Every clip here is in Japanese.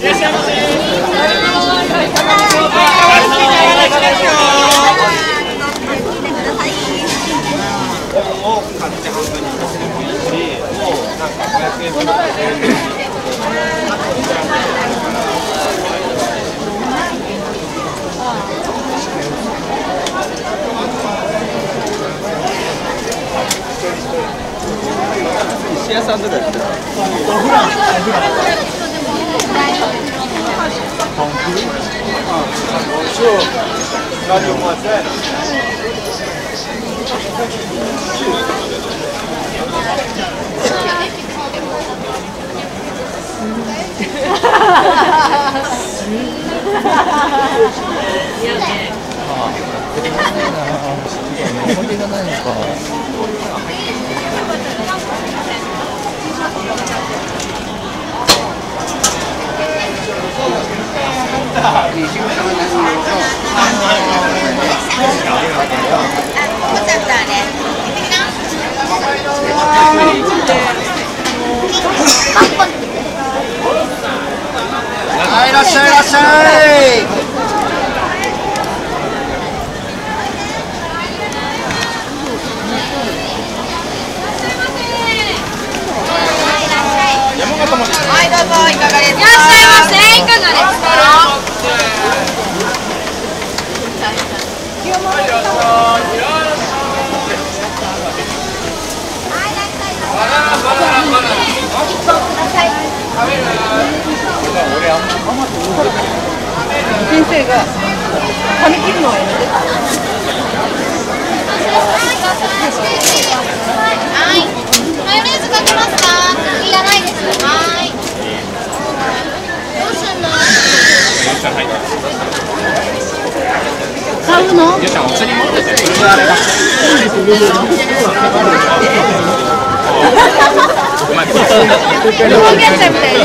いらっしゃいませ屋さんとかやったら思い出がないのかはいいらっしゃいいらっしゃいはい、どうぞ、いかがですか。いらっしゃいませ。いかがですか？先生が髪切るのはやめて。はい。マヨネーズかけますか？いらないです。はい。どうすんの？買うの？表現者みたいな。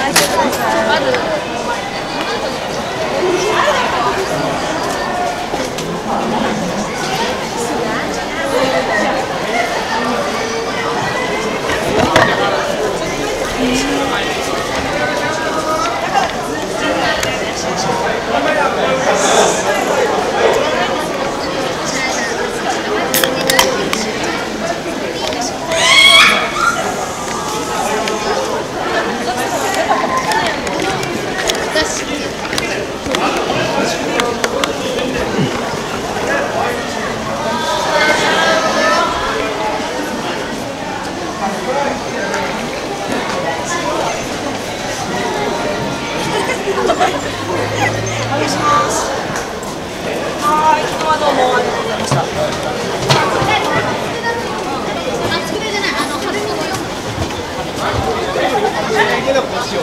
電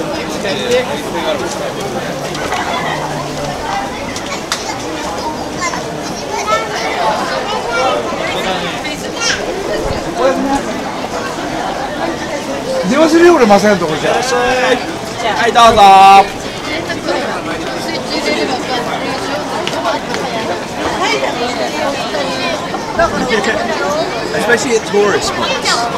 話するよ俺マサヤのとこじゃはいどうぞ Especially at tourist spots.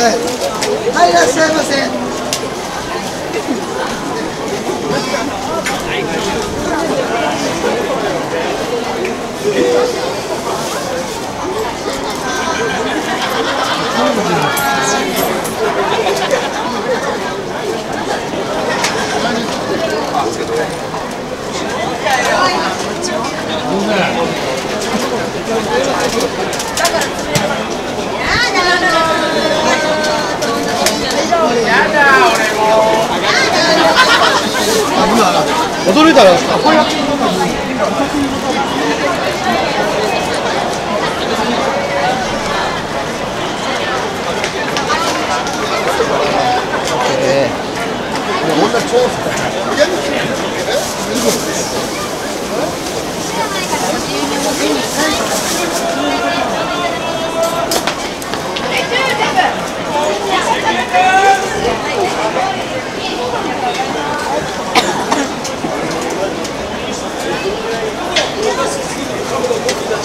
はい、いらっしゃいませ。あ、今驚いたらこはい、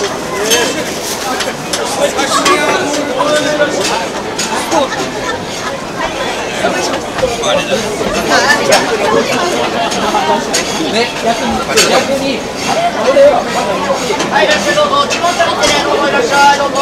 どうも、どうもいらっしゃい、どうも。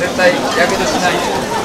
絶対やけどしないで。